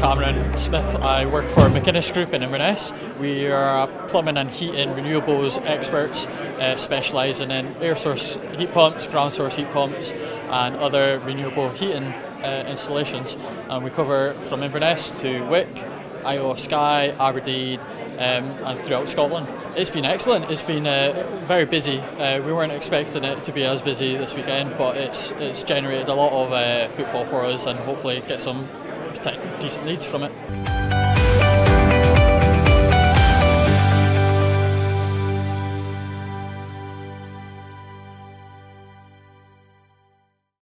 Cameron Smith. I work for McInnes Group in Inverness. We are plumbing and heating renewables experts uh, specialising in air source heat pumps, ground source heat pumps and other renewable heating uh, installations. And we cover from Inverness to Wick, Isle of Skye, Aberdeen um, and throughout Scotland. It's been excellent. It's been uh, very busy. Uh, we weren't expecting it to be as busy this weekend, but it's it's generated a lot of uh, football for us and hopefully get some decent leads from it.